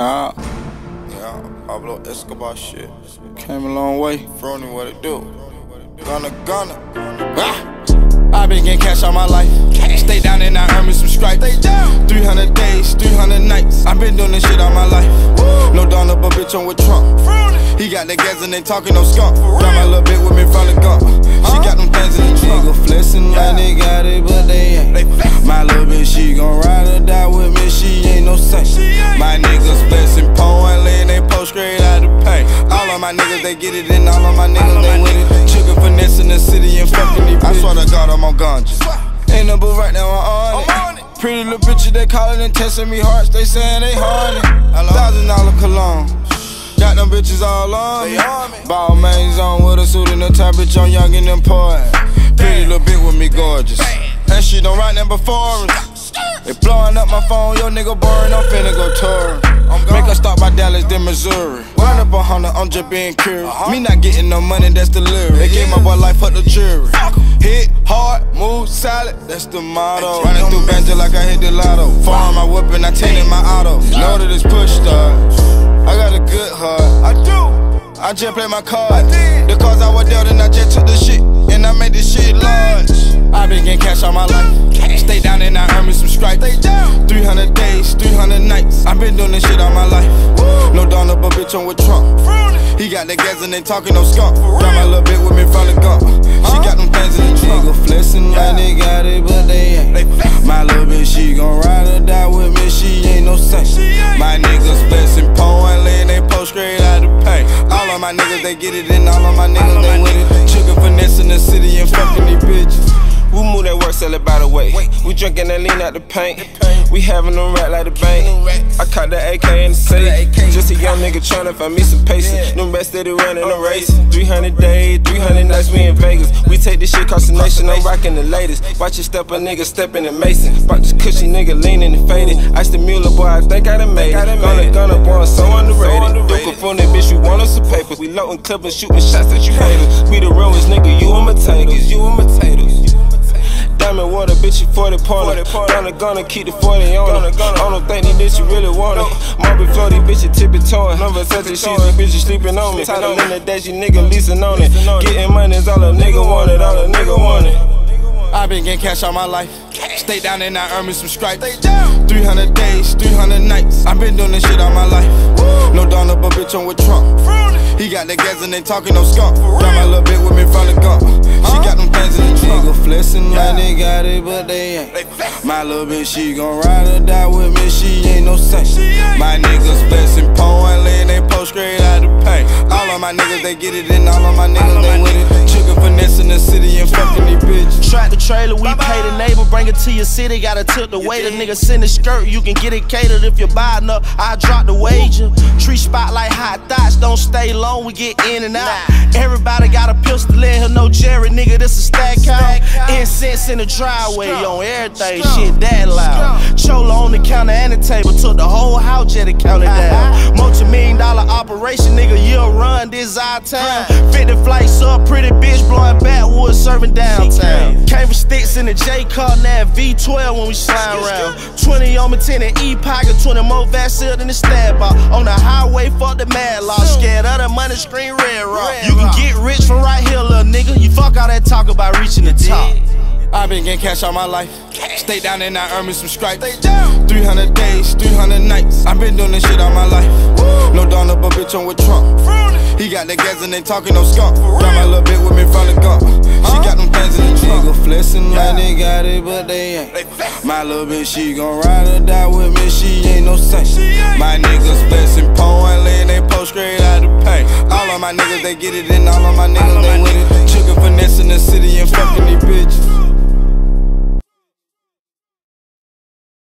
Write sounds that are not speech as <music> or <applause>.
Cow. Yeah, Pablo Escobar shit. Came a long way. Frunney, what it do? Gunna, Gunna. Ah. i been getting cash all my life. Stay down and I earn me some stripes. 300 days, 300 nights. i been doing this shit all my life. No dollar, but bitch, I'm with Trump. He got the gas and they talking no skunk. Got my little bit with me from the gun. She got them things in the trunk. Nigga flexing like they got it, but they ain't. My little bitch, she gon' ride or my niggas, they get it, and all of my niggas, they with it. Chicken finesse in the city and fucking these I swear to God, I'm on ganja. Ain't no boo right now, I'm on it. Pretty little bitches, they callin' and testing me hearts, they saying they horny. Thousand dollar cologne. Got them bitches all on me. Balmains on with a suit and a tie, bitch, I'm young and important. Pretty little bitch with me gorgeous. That shit don't write number foreign. They blowing up my phone, yo nigga boring, I'm finna go touring. Make her stop by Dallas, then Missouri. Run up a hundred, I'm just being curious. Uh-huh. Me not getting no money, that's the lyric. They gave my boy life, fuck the jury. Hit hard, move silent, that's the motto. Running through banjo like I hit the lotto. Farm my whip and I in my auto. Know that it's push start. I got a good heart. I do. I just play my cards. The cars I was dealt and I just took the shit. And I made this shit large. I been getting cash all my life. Stay down and I earn me some stripes. 300 days, 300 nights. i been doing this shit all my life. No dollar, but bitch, I'm with Trump. He got the gas and they talking no skunk. Got my little bit with me from the gun. She got them things in the trunk. Nigga flexing like they got it, but they ain't. My little bitch, she gon' ride or die with me. She ain't no saint. My niggas flexing, pouring, laying they post straight out the paint. All of my niggas, they get it, and all of my niggas, they with it. In the city and fucking these bitches. We move that work, sell it by the way. We drinking that lean out the paint. We having them rat like the bank. I caught the AK in the safe. Just a young nigga trying to find me some patience. Them rats steady running the race. 300 days, 300 nights, we in Vegas. We take this shit across the nation, I'm rocking the latest. Watch your step a nigga stepping in Mason. Bought this cushy nigga leaning and faded. I the Mueller, boy, I think I done made it. Gonna, gonna, boy, so underrated. Duke from that bitch, you want us some papers. We loading clippers, shooting shots at you haters. We the realest nigga, you imitators, you imitators. Diamond water, bitch, you 40 pointer. Gonna, gonna keep the 40 on it. I don't think these bitches really want it. Marble flow, these bitches tippy toeing. Number such a shit, these bitches sleeping on me. Title in the dash, you nigga leasing on it. Getting money is all a nigga wanted, all a nigga wanted. it. i been getting cash all my life. Stay down and I earn me some stripes. 300 days, 300 nights. i been doing this shit all my life. No dollar, but bitch, I'm with Trump. He got the gas and they talking no skunk. Got my little bit with me from the gun. She got them things in the trunk. They got it, but they ain't. My little bitch, she gon' ride or die with me. She ain't no saint. My niggas flexing, pouring, laying they post paint. All of my niggas, they get it, and all of my niggas, they with it. Chicken finesse in the city and fucking these bitches. Track the trailer, we pay the neighbor, bring it to your city. Gotta tilt the. A nigga send a skirt, you can get it catered if you buy up. I drop the wager. Tree spot like hot thoughts, don't stay long, we get in and out. Everybody got a pistol, let her no Jerry, nigga, this a stack out. Incense in the driveway, on everything, shit that loud. Chola on the the table, took the whole house, to count it down. <laughs> Multi million dollar operation, nigga, you'll run this our town. <laughs> 50 flights up, pretty bitch blowing backwoods, serving downtown. Came with sticks in the J car, now V12 when we slide around. 20 on my 10 and E pocket, 20 more Vasil than the stab bar. On the highway, fuck the mad law. Scared of the money, screen red rock. You can get rich from right here, little nigga. You fuck all that talk about reaching the top. I been getting cash all my life. Stay down and I earn me some stripes. 300 days, 300 nights. i been doing this shit all my life. No dollar, but bitch, I'm with Trump. He got the gas and they talking no skunk. Got my little bit with me from the gun. She got them things in the trunk. Nigga flexing like they got it, but they ain't. My little bitch, she gon' ride or die with me. She ain't no saint. My niggas flexing, pouring, laying they post straight out the paint. All of my niggas, they get it, and all of my niggas, they with it. Chicken finesse in the city and fucking these bitches.